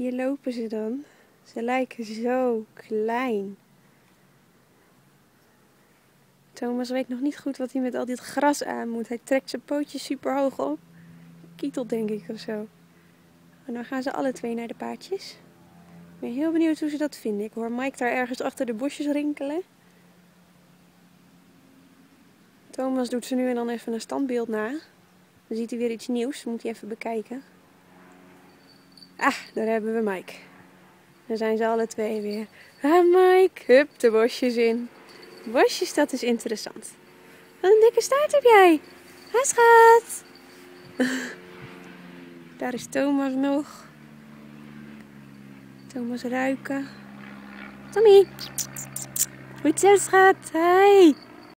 Hier lopen ze dan. Ze lijken zo klein. Thomas weet nog niet goed wat hij met al dit gras aan moet. Hij trekt zijn pootjes super hoog op. Kietel denk ik of zo. En dan gaan ze alle twee naar de paardjes. Ik ben heel benieuwd hoe ze dat vinden. Ik hoor Mike daar ergens achter de bosjes rinkelen. Thomas doet ze nu en dan even een standbeeld na. Dan ziet hij weer iets nieuws. moet hij even bekijken. Ah, daar hebben we Mike. Daar zijn ze alle twee weer. Ah, Mike. Hup, de bosjes in. Bosjes, dat is interessant. Wat een dikke staart heb jij. Hij schat. Daar is Thomas nog. Thomas ruiken. Tommy. Goed zo, schat. Hey.